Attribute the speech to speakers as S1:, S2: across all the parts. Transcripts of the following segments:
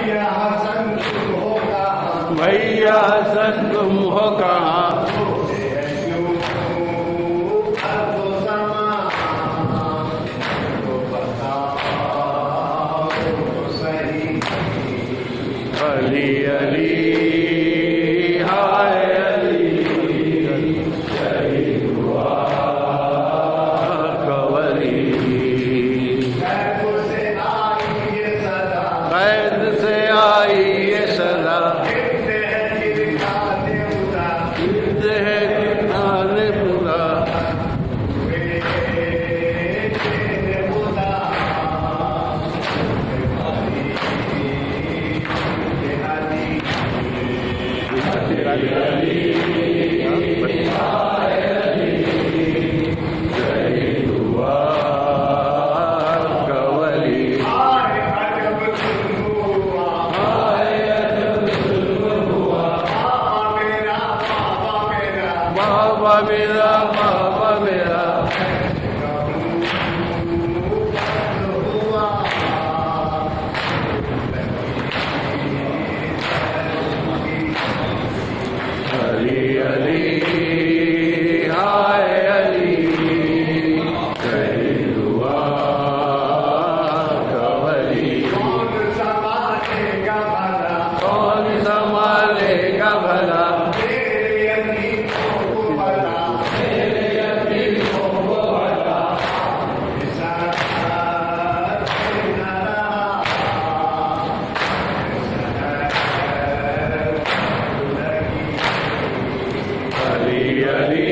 S1: भैया हसन तुम होगा
S2: भैया हसन तुम a ti,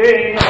S2: morena